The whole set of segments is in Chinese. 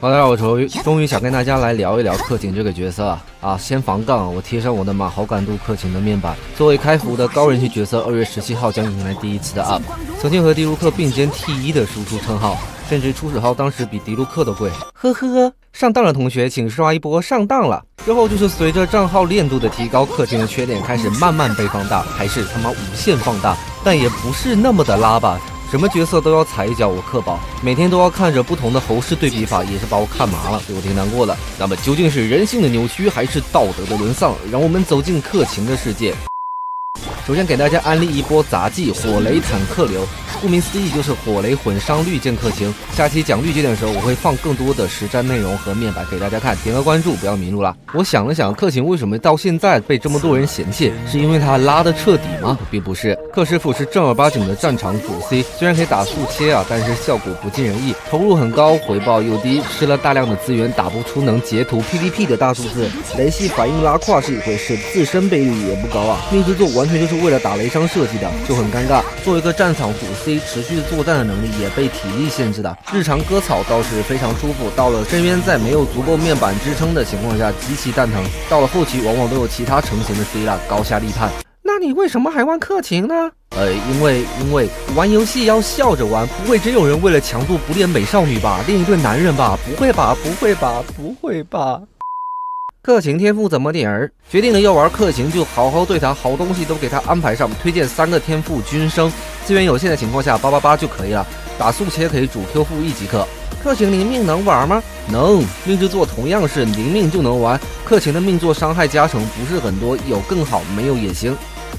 好的，我终于终于想跟大家来聊一聊克勤这个角色啊！先防杠，我贴上我的马好感度克勤的面板。作为开服的高人气角色，二月十七号将迎来第一次的 UP。曾经和迪卢克并肩 T 一的输出称号，甚至初始号当时比迪卢克都贵。呵呵，上当的同学请刷一波上当了。之后就是随着账号练度的提高，克勤的缺点开始慢慢被放大，还是他妈无限放大，但也不是那么的拉吧。什么角色都要踩一脚，我克宝，每天都要看着不同的猴式对比法，也是把我看麻了，对我挺难过的。那么究竟是人性的扭曲，还是道德的沦丧？让我们走进克勤的世界。首先给大家安利一波杂技火雷坦克流。顾名思义，就是火雷混伤绿箭克勤。下期讲绿箭的时候，我会放更多的实战内容和面板给大家看。点个关注，不要迷路了。我想了想，克勤为什么到现在被这么多人嫌弃？是因为他拉的彻底吗？并不是。克师傅是正儿八经的战场主 C，虽然可以打速切啊，但是效果不尽人意，投入很高，回报又低，吃了大量的资源，打不出能截图 PVP 的大数字。雷系反应拉胯是一回事，自身倍率也不高啊。命之座完全就是为了打雷伤设计的，就很尴尬。作为一个战场主 C。持续作战的能力也被体力限制的，日常割草倒是非常舒服。到了深渊，在没有足够面板支撑的情况下，极其蛋疼。到了后期，往往都有其他成型的 C 了，高下立判。那你为什么还玩克勤呢？呃，因为因为玩游戏要笑着玩，不会真有人为了强度不练美少女吧？练一对男人吧？不会吧？不会吧？不会吧？克勤天赋怎么点儿？决定了要玩克勤，就好好对他，好东西都给他安排上。推荐三个天赋均升，资源有限的情况下，八八八就可以了。打速切可以主 Q 负 E 即可。克勤灵命能玩吗？能。命之座同样是灵命就能玩。克勤的命座伤害加成不是很多，有更好，没有也行。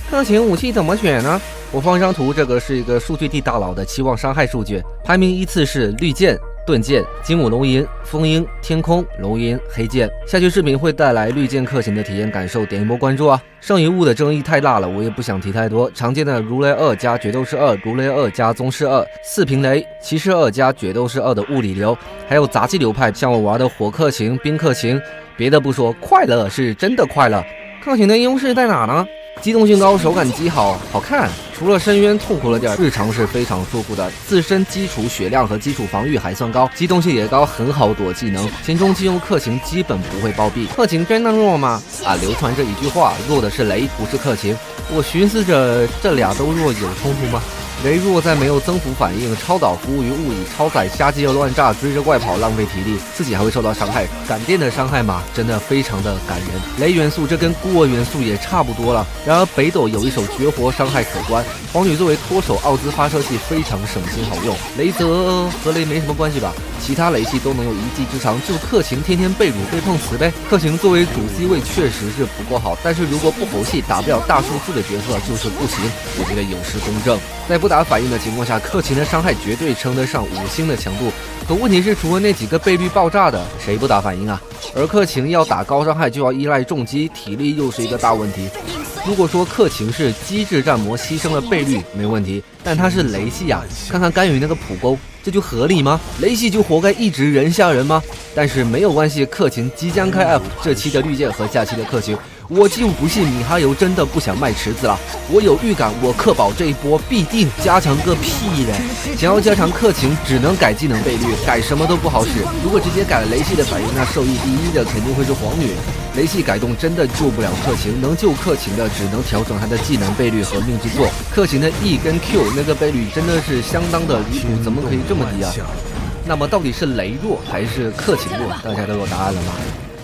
克勤武器怎么选呢？我放一张图，这个是一个数据地大佬的期望伤害数据，排名依次是绿箭。盾剑、金武龙吟、风鹰、天空龙吟、黑剑。下期视频会带来绿箭克勤的体验感受，点一波关注啊！圣遗物的争议太大了，我也不想提太多。常见的如雷二加决斗士二、如雷二加宗师二、四平雷、骑士二加决斗士二的物理流，还有杂技流派，像我玩的火克勤、冰克勤。别的不说，快乐是真的快乐。克勤的优势在哪呢？机动性高，手感极好，好看。除了深渊痛苦了点，日常是非常舒服的。自身基础血量和基础防御还算高，机动性也高，很好躲技能。前中期用克勤基本不会暴毙。克勤真的弱吗？啊，流传着一句话，弱的是雷，不是克勤。我寻思着，这俩都弱，有冲突吗？雷弱在没有增幅反应，超导服务于物理，超载瞎鸡乱炸，追着怪跑浪费体力，自己还会受到伤害。感电的伤害嘛，真的非常的感人。雷元素这跟孤儿元素也差不多了。然而北斗有一手绝活，伤害可观。黄女作为脱手奥兹发射器，非常省心好用。雷泽和雷没什么关系吧？其他雷系都能有一技之长，就克勤天天被辱被碰瓷呗。克勤作为主 C 位确实是不够好，但是如果不猴戏，打不了大数字的角色就是不行。我觉得有失公正。在不打反应的情况下，克勤的伤害绝对称得上五星的强度。可问题是，除了那几个倍率爆炸的，谁不打反应啊？而克勤要打高伤害，就要依赖重击，体力又是一个大问题。如果说克勤是机智战魔，牺牲了倍率没问题，但他是雷系啊！看看甘雨那个普攻，这就合理吗？雷系就活该一直人吓人吗？但是没有关系，克勤即将开 UP，这期的绿箭和下期的克勤。我就不信米哈游真的不想卖池子了。我有预感，我克宝这一波必定加强个屁嘞！想要加强氪勤，只能改技能倍率，改什么都不好使。如果直接改了雷系的反应，那受益第一的肯定会是皇女。雷系改动真的救不了氪勤，能救氪勤的只能调整他的技能倍率和命之座。氪勤的 E 跟 Q 那个倍率真的是相当的离谱，怎么可以这么低啊？那么到底是雷弱还是克勤弱？大家都有答案了吗？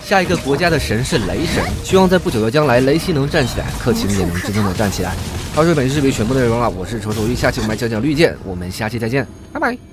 下一个国家的神是雷神，希望在不久的将来，雷西能站起来，克勤也能真正的站起来。好，这是本期视频全部内容了，我是丑丑鱼，下期我们来讲讲绿箭，我们下期再见，拜拜。